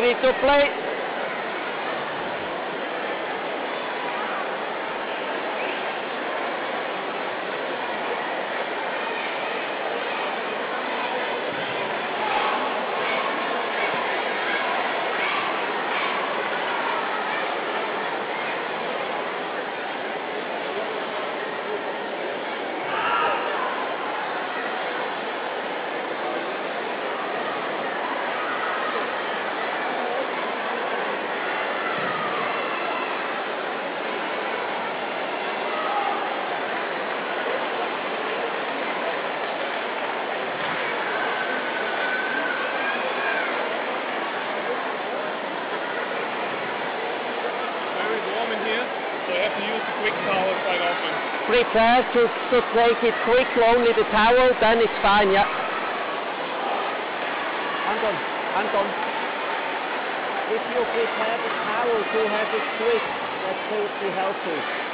ready to play. Very warm in here, so I have to use the quick towel quite often. Prepare to, to take it quick, only the towel, then it's fine, yeah. Anton, Anton. If you prepare the towel to have it quick, that will be helpful.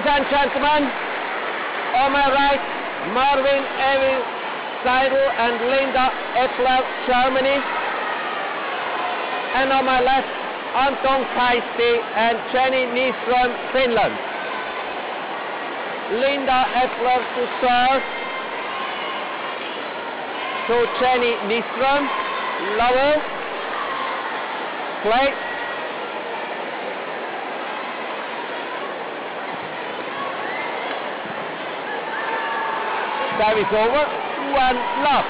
Ladies and gentlemen, on my right, Marvin Emil Seidel and Linda Efler, Germany. And on my left, Anton Kaisti and Jenny Nyström, Finland. Linda Efler to serve to Jenny Nyström, level, play. Service over. One love.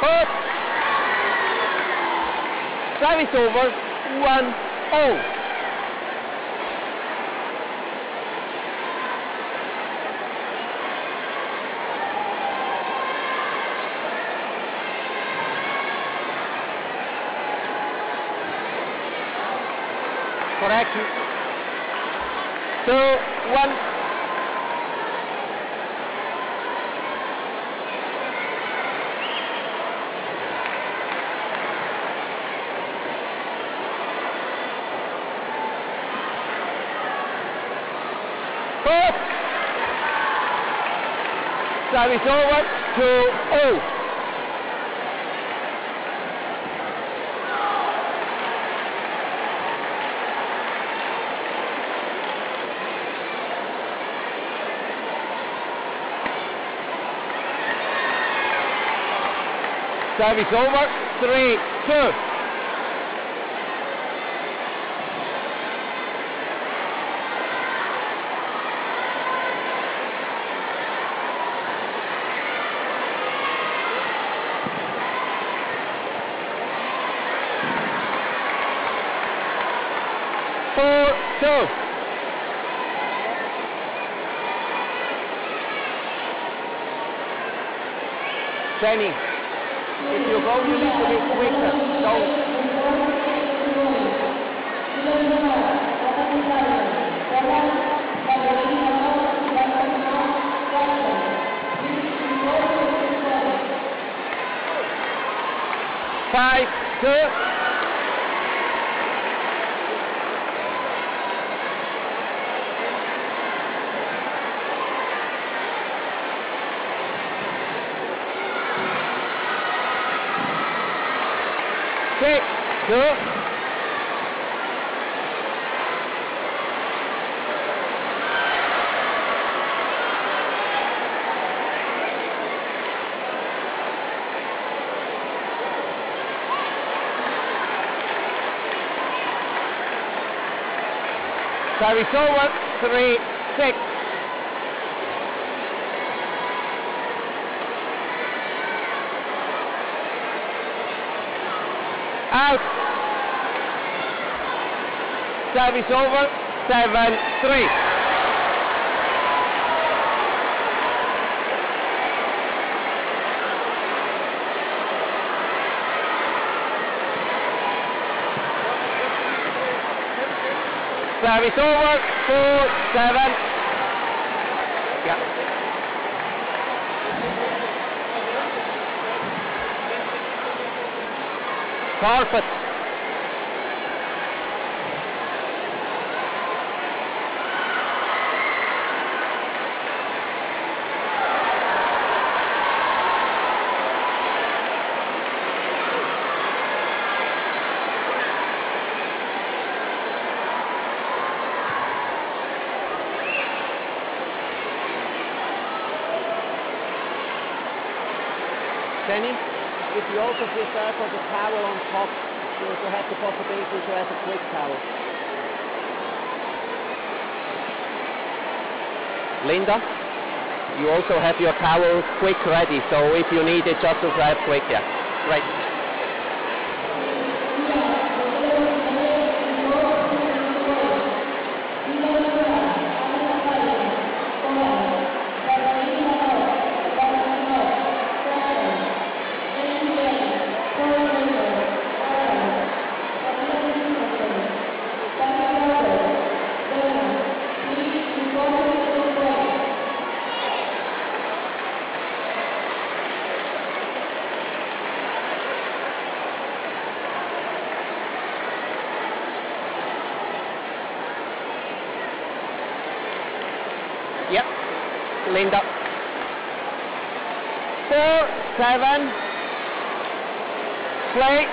Hop. Service over. One oh. and it's over. Service over, 3, 2. move. Jenny, if you go, you need to be quicker. Don't. Five, two. Service over. Three, six. Out. Service over. Seven, three. Service over, four, seven. Yeah. Carpet. Jenny, if you also prefer for the towel on top, you also have the possibility to have a quick towel. Linda, you also have your towel quick ready, so if you need it just to grab quick, yeah. Right. Seven. Play.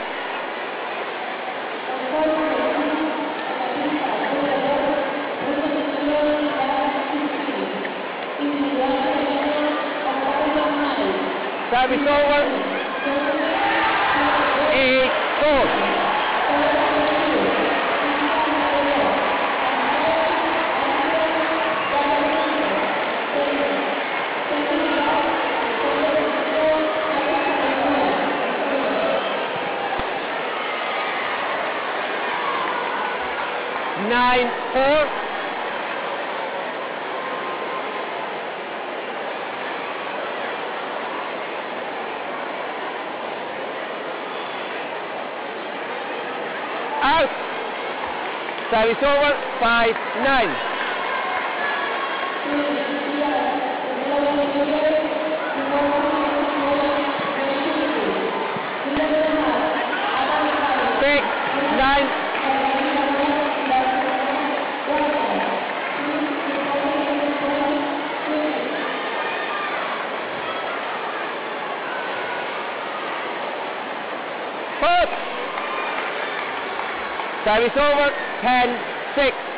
Service over. Eight, four. Service over. Five, nine. Six, nine. First. Service over. 10, 6,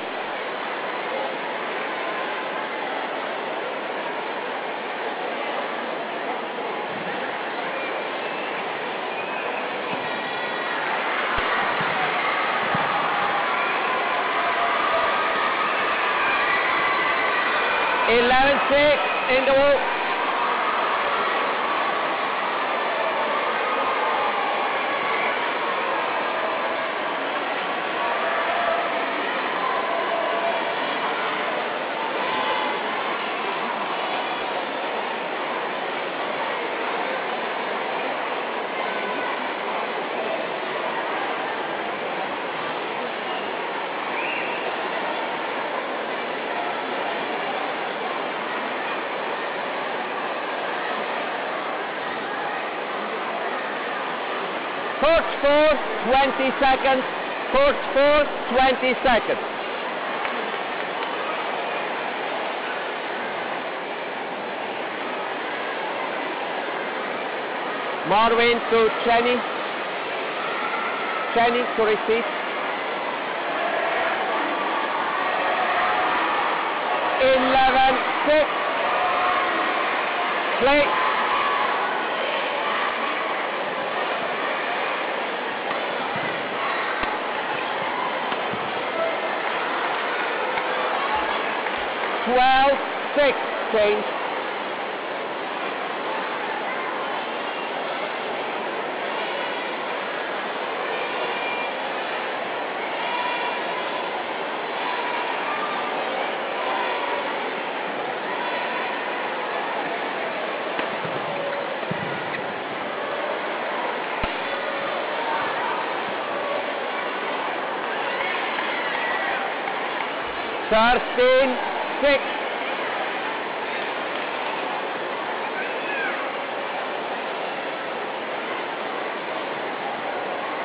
20 seconds. Court four, 20 seconds. Marvin to Jenny. Jenny to receive. Eleven, six. Play. change. Thirteen, six.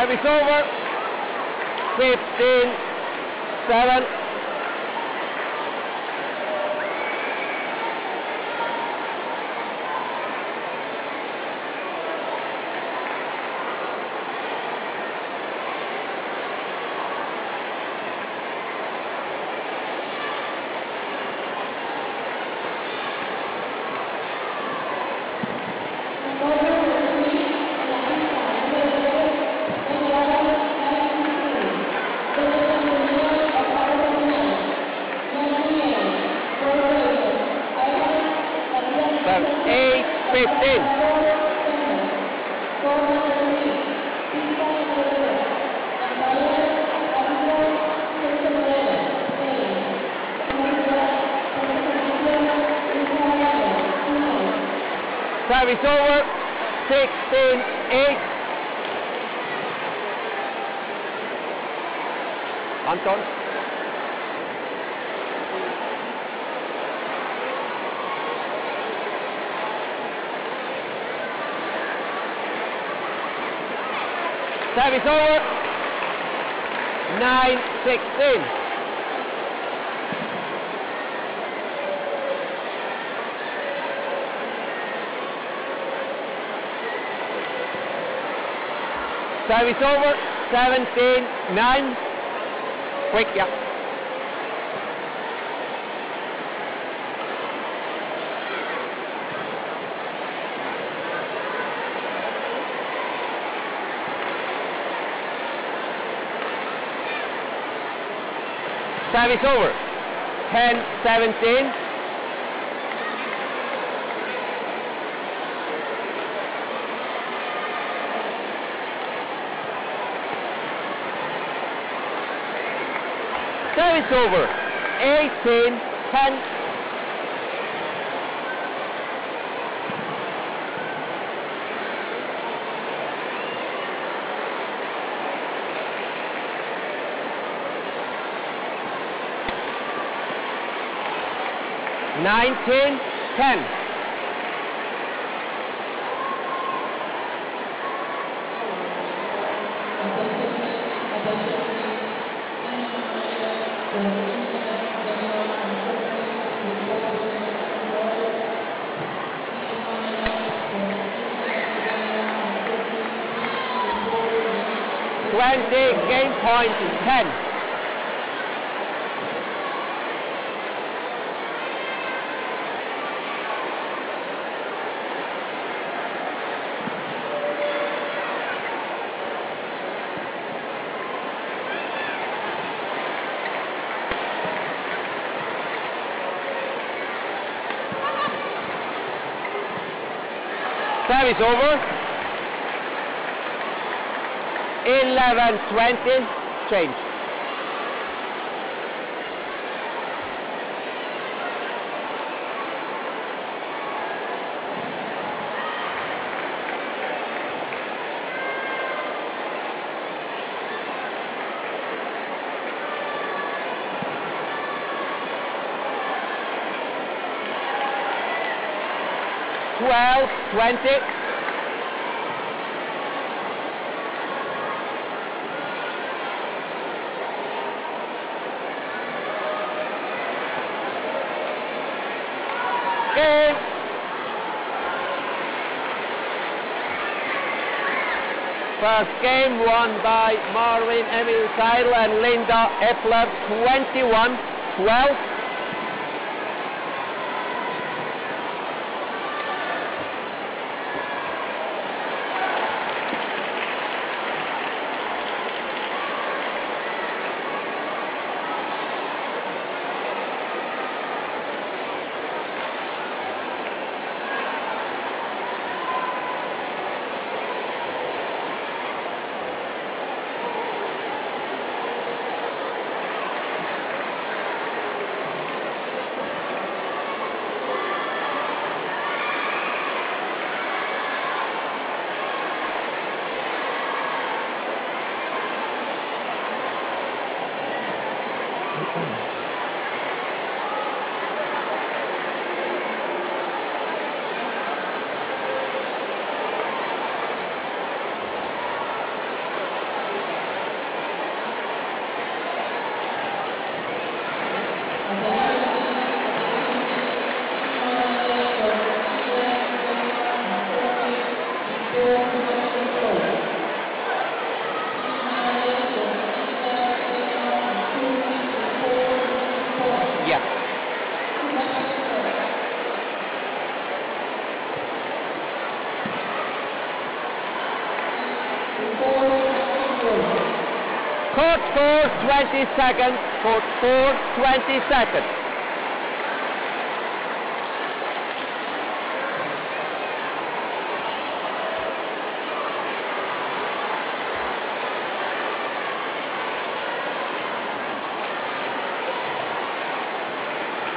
Service over. 15 Time is over. Nine, sixteen. Time is over. Seventeen, nine. Quick, yeah. Is over. 10, 17. Time is over. 18, 10. Nineteen, ten. Twenty, game point, ten. Time over. 11, 20, change. Twelve, twenty. game. First game won by Marvin Emil Seidel and Linda Efler 21-12. Yeah. Court 4, 20 seconds. Court 4, 20 seconds.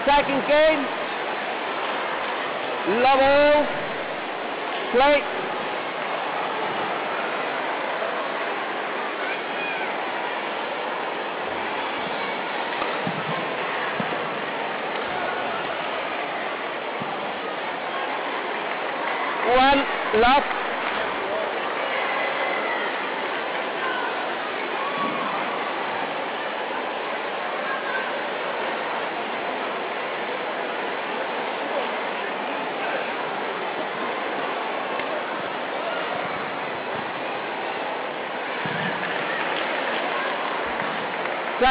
Second game. Love all. Play. One love.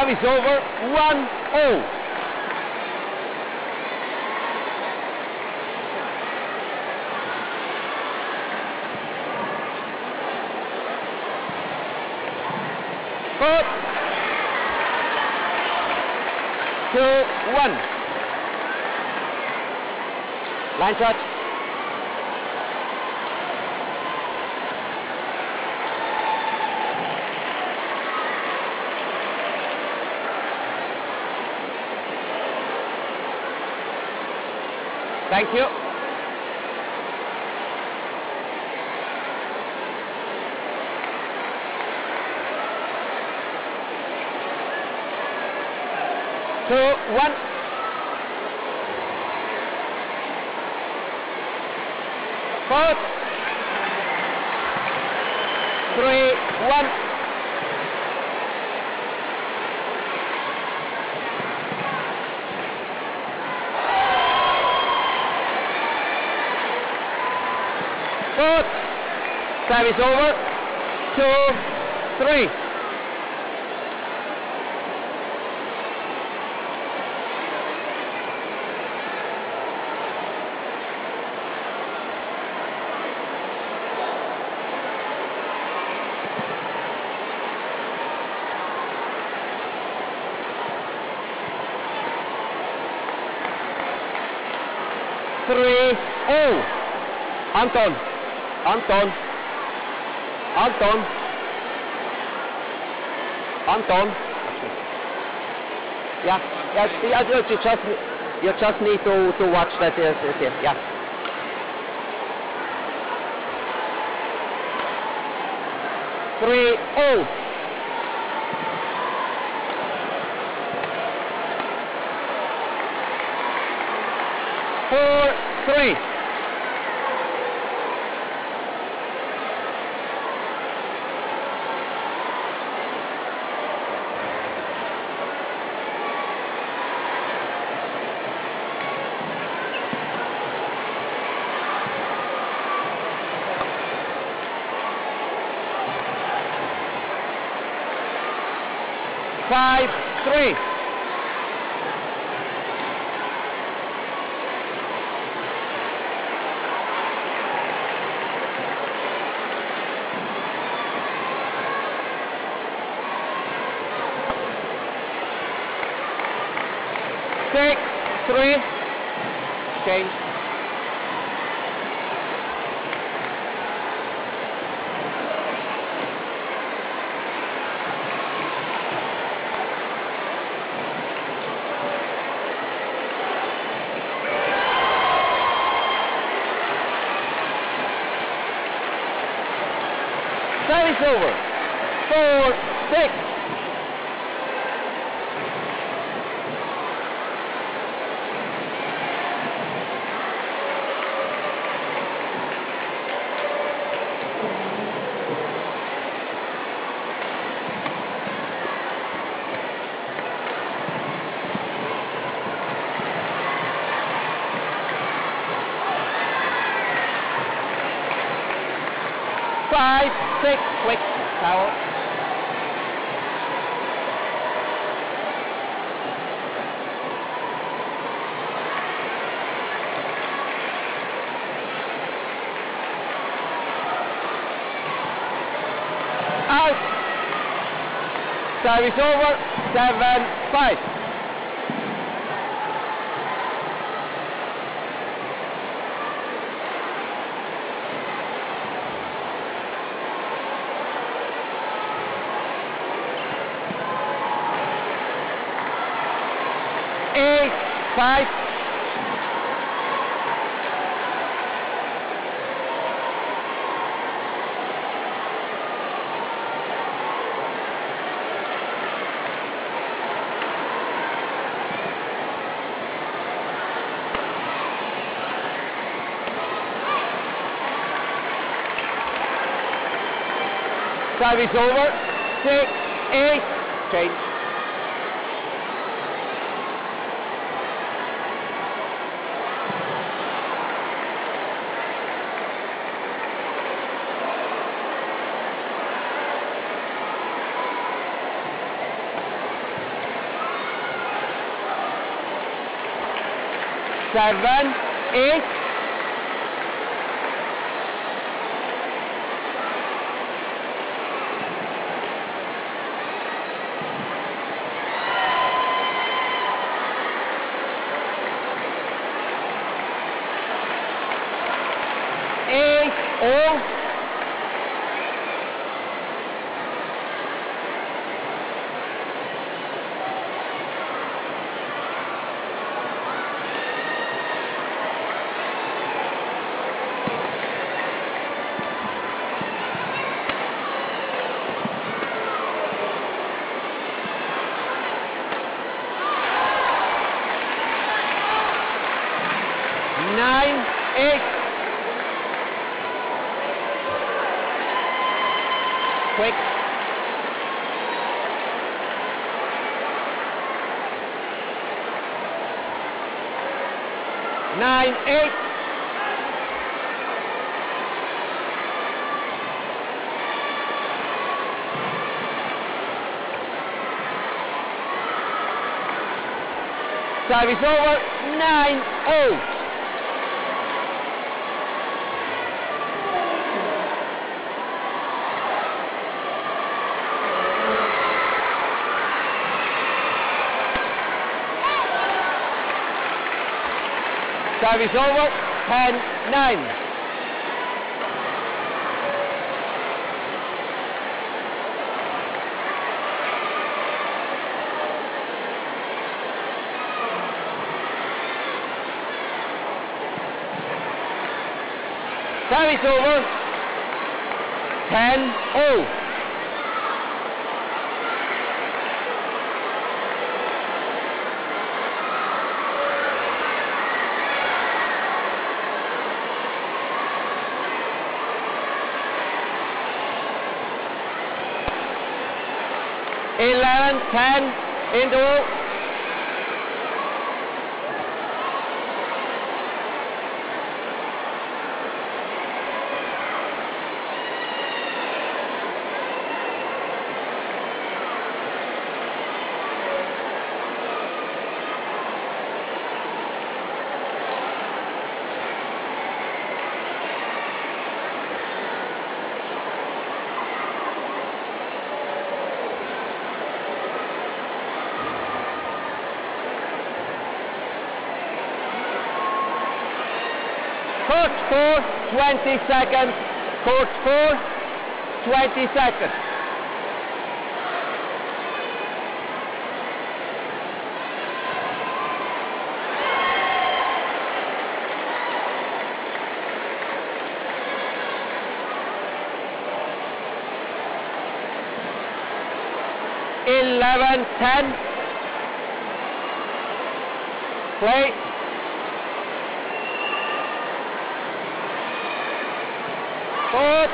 Service over. One all. Four. Two, one. Line shot. Thank you. One. Three, one. Four. Service over. Two, three. Three, oh. Anton. Anton. Anton. Anton. Yeah, yeah, yeah, you just you just need to, to watch that yes, yes, yes, yeah. Three oh. Four three. Five, three. Six, three. Change. Service over. Four, six. Five, six, quick, towel. Out. Service over, seven, five. Eight, five. Service over, six, eight, change. seven, 8. Service over, 9-0. Service over, 10, 9. Service over, 10, oh. Eleven, ten, into Court 4, 20 seconds. Court 4, 20 seconds. Eleven, ten. Play. Four.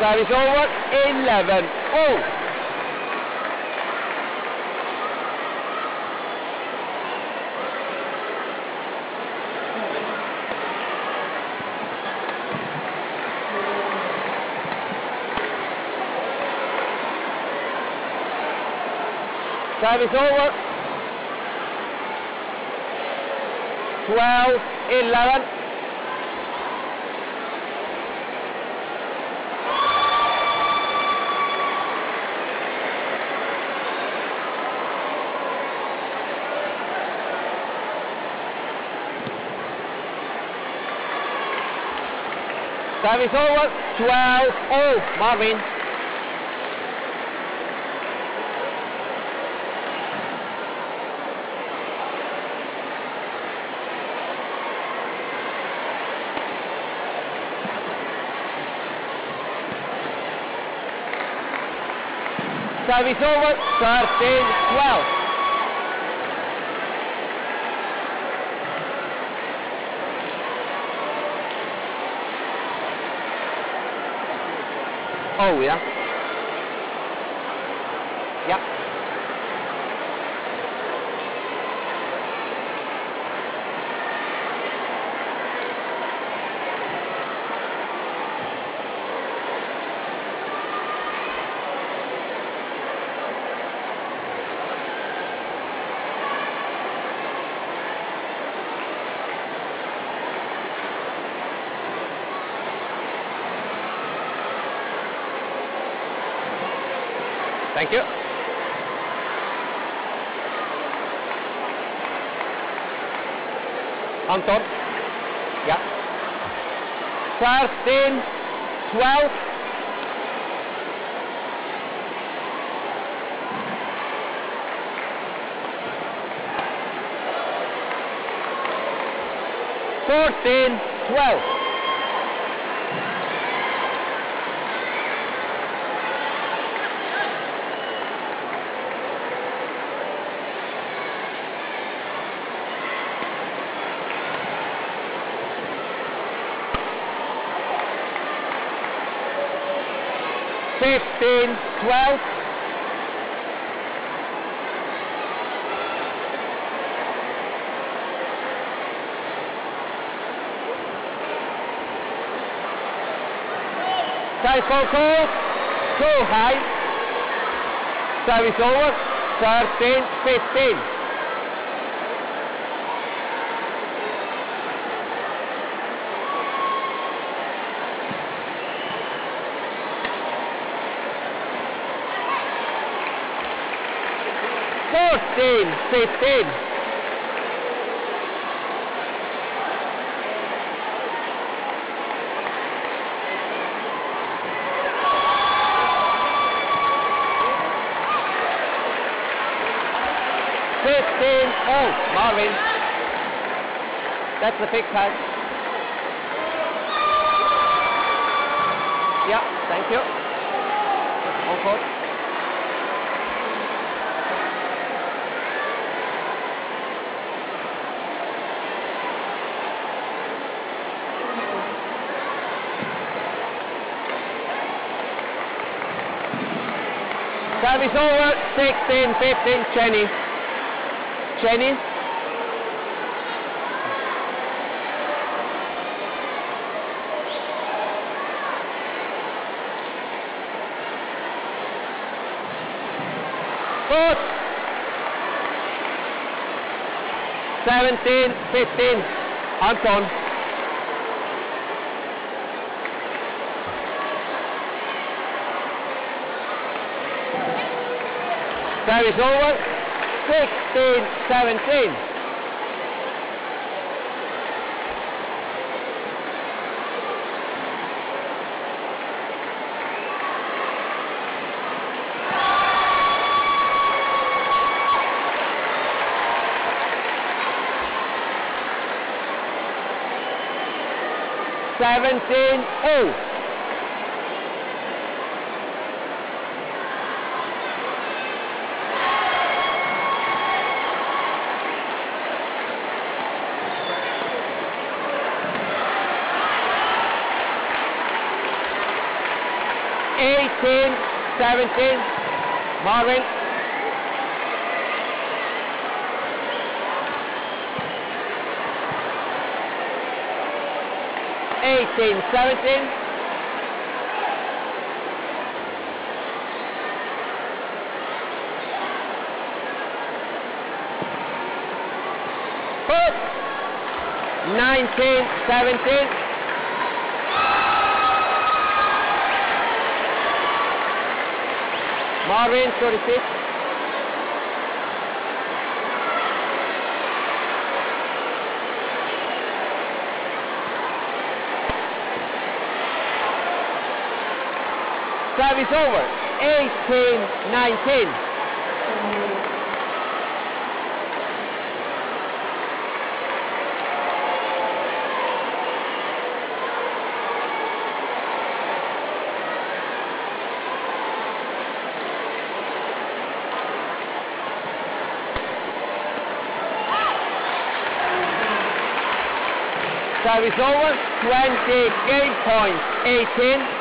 Service over. Eleven. Oh. Service over. 12, 11. Service over. 12, oh, Marvin. Service over. 13, 12. Oh, yeah. Thank you. Anton. Yeah. 13, 12. 15, 12. Time for. Too high. Service over. 13, 15. Fourteen, fifteen. Fifteen. Oh, Marvin. That's the big time. Yeah, thank you. On court. Service over, 16, 15, Jenny. Jenny. Foot. 17, 15, Anton. Carries over. 16 17. Seventeen oh. 15. Marvin. Eighteen, seventeen. First, nineteen, seventeen. Marvin, 36. Service over. 18, 19. Service over. 20 game points. 18.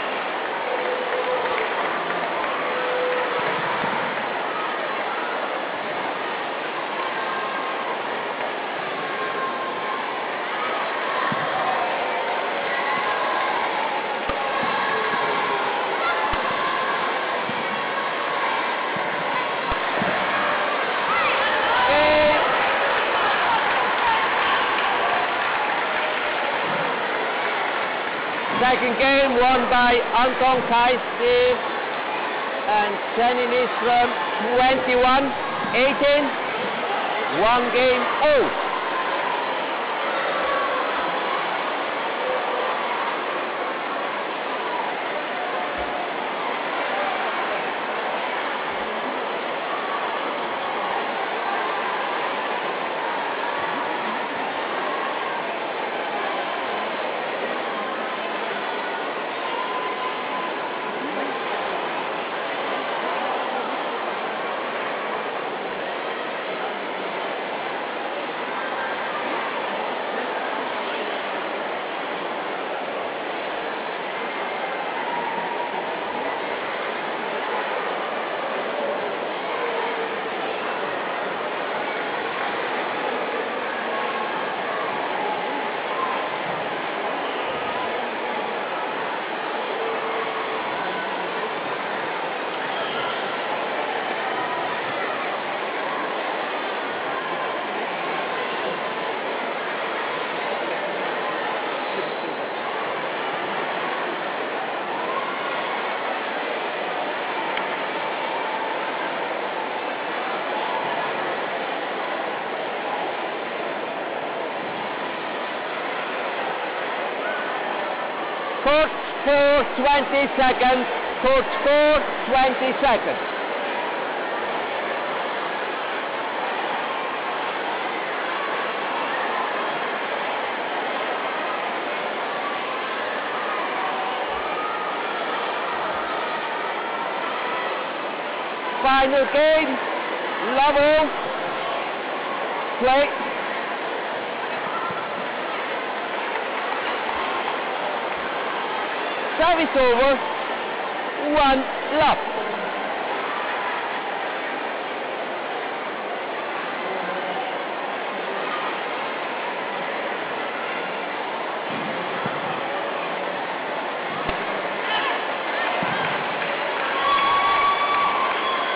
Eight. Game won by Anton Kaisti and Jenny Nystrom 21 18. One game all. Court for 20 seconds. Court for 20 seconds. Final game. Level. Play. Service over. One love.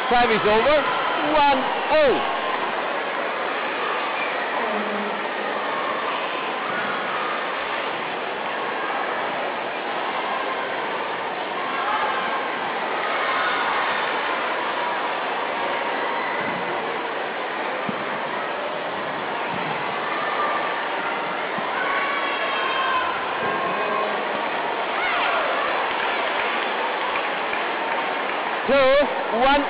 Service over. One all. one.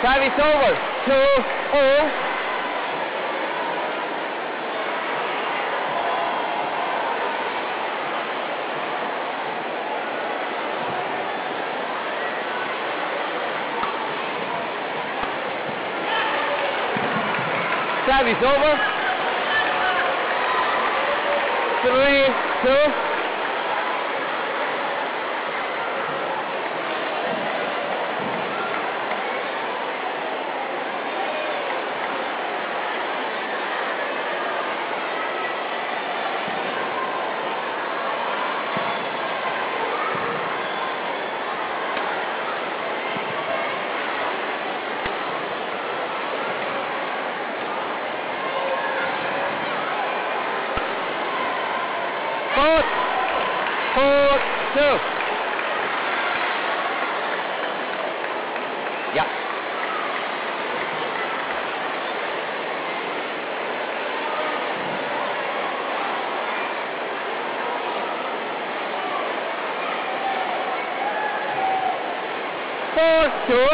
Time is over. Two. Service over. Three, two. Four, four, two. Yeah. Four, two.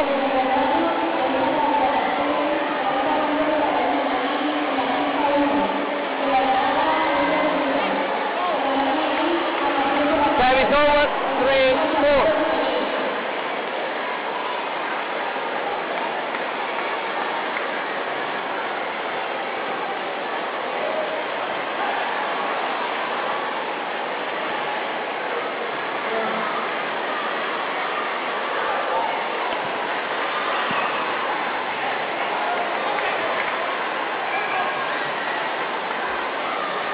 Service over. Three, four.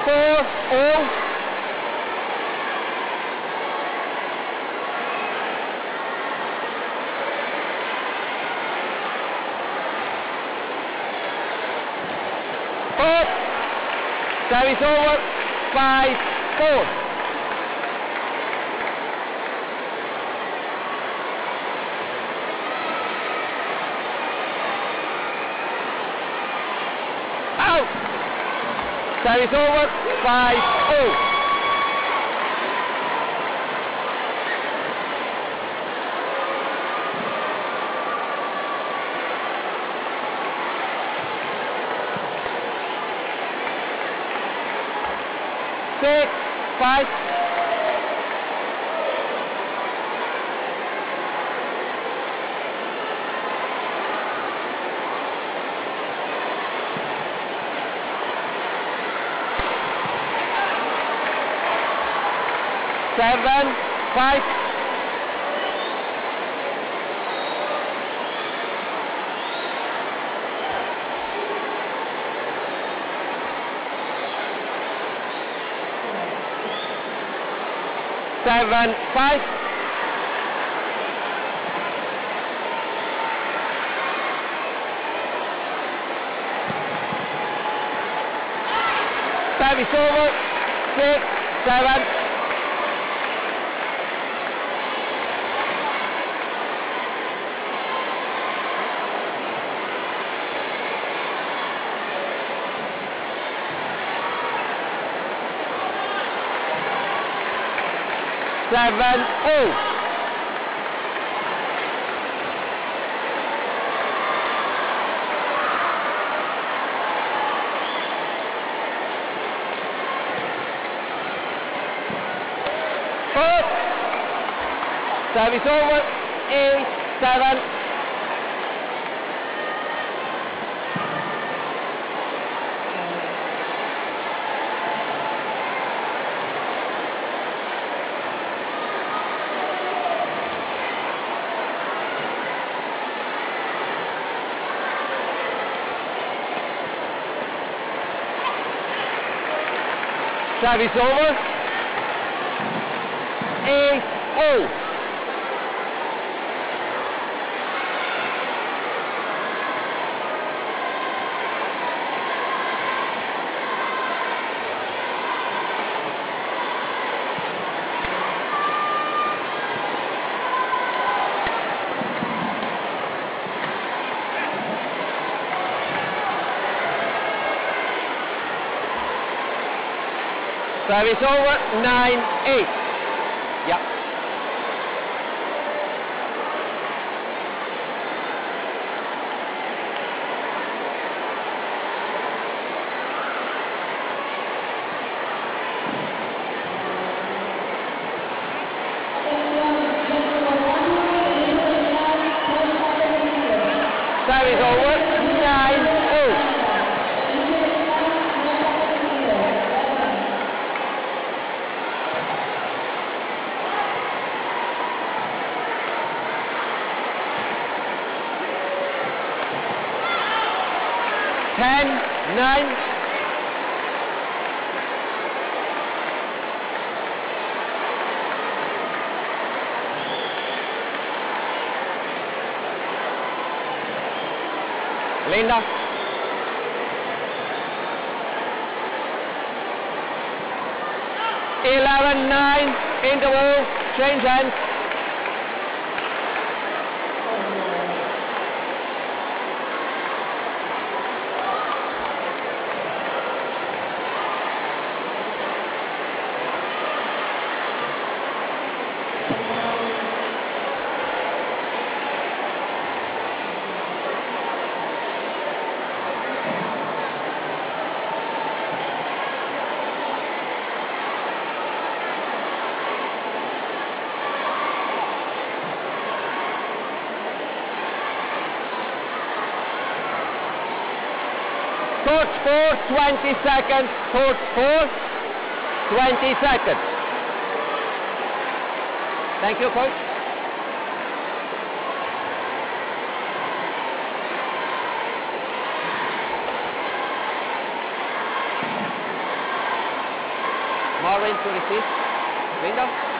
Four, all. Four. Service over. Five, four. Out. Service over. Five, oh. Five. Seven, five. Service over. Six, seven. Seven, oh. Service over. Savi Zomer. 1-0. Service over, nine, eight. Yeah. 10, 9. Linda. Eleven, nine, interval, change 4, 20 seconds. Court 4, 20 seconds. Thank you, coach. Marvin to receive. Window.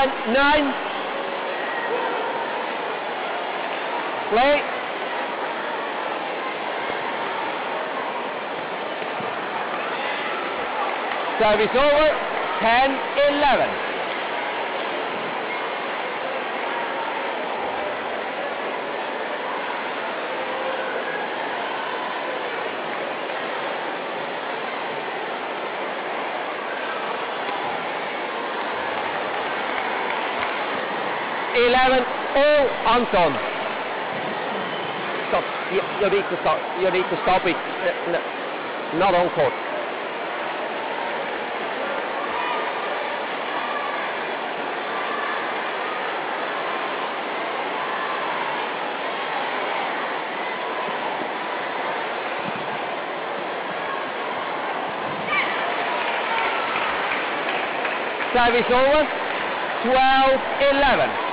Eleven, nine. Play. Service over. 10, 11. Eleven, all Anton. Stop. You, you need to stop. You need to stop it. Uh, N- not on court. Service over. 12, 11.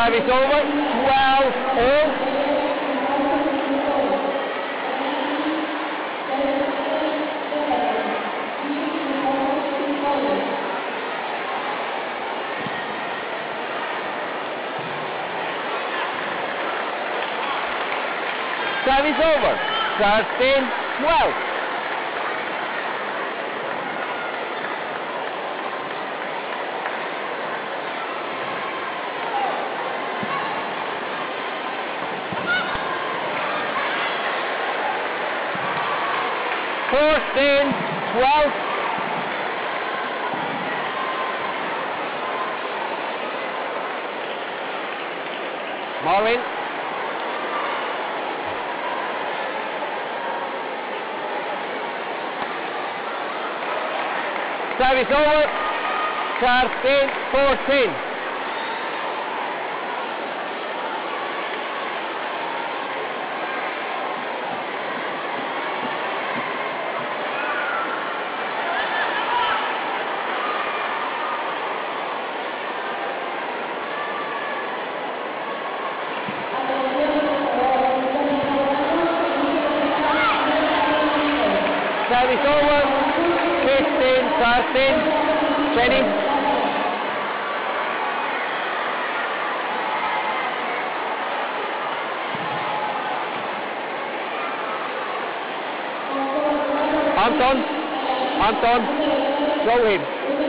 Service over. 12, all. Service over. 13, 12. Fourteen, twelve. Maureen. Service over. 13, 14. Service over. 15, 13. Jenny. Anton. Anton. Show him.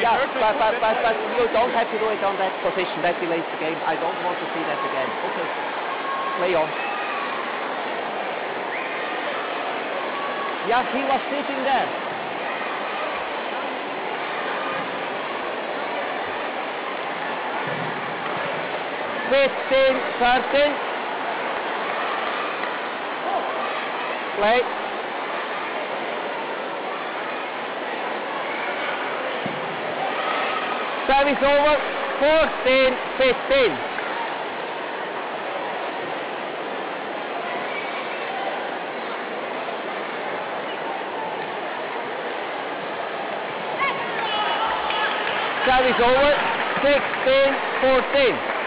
Yeah, but, but, but, but you don't have to do it on that position. That delays the game. I don't want to see that again. Okay. Play on. Yeah, he was sitting there. Fifteen, thirteen. Play. Service over. 14, 15. Service over. 16, 14.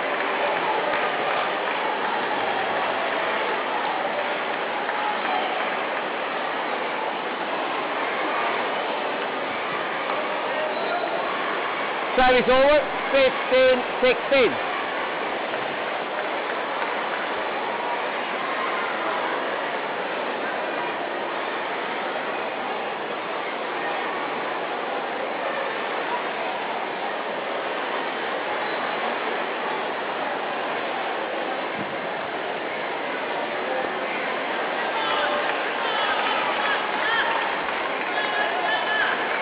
Service over. 15, 16.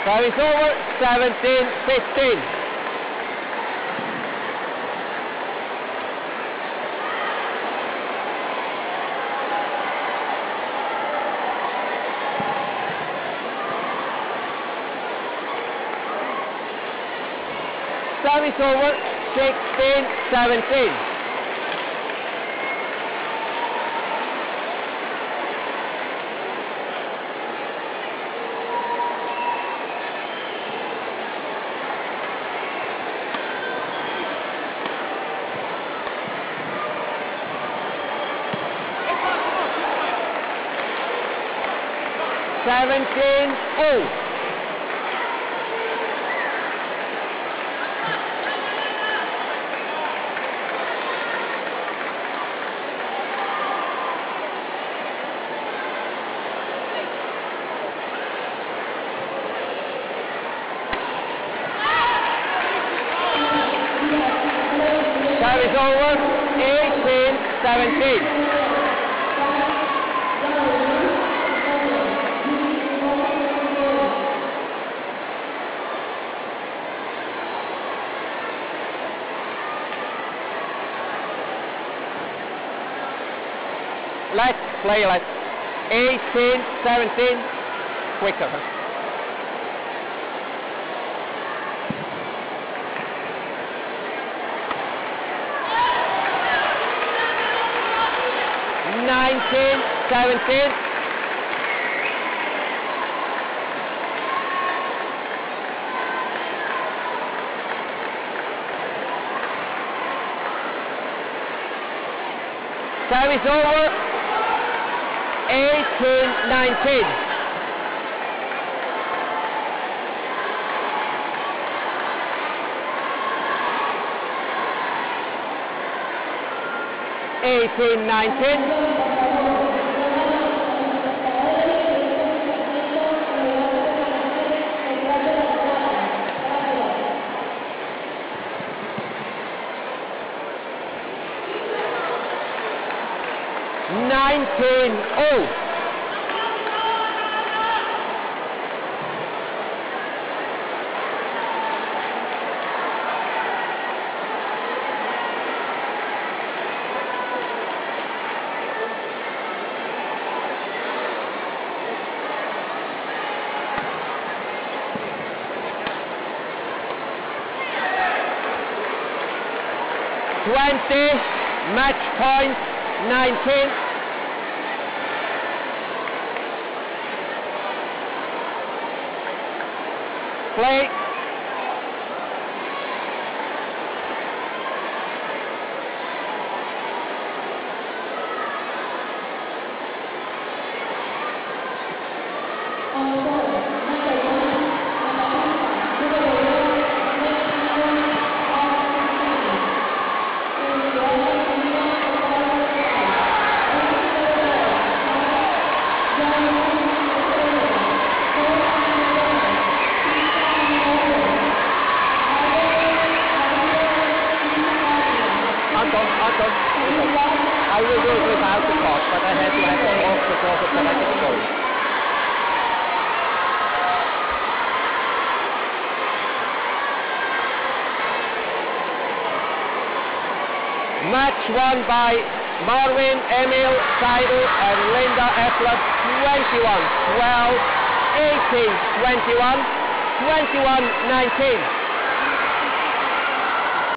Service over. 17, 16. Service over. 16, 17. Seventeen oh. Service over. Eighteen, seventeen. Let's play like 18, 17, quicker. Nineteen, seventeen. Service over. 18, 19. Eighteen, nineteen. Nineteen, oh. Twenty, match point, nineteen. Play. By Marvin, Emil, Seidel and Linda Efler 21, 12, 18, 21, 21, 19.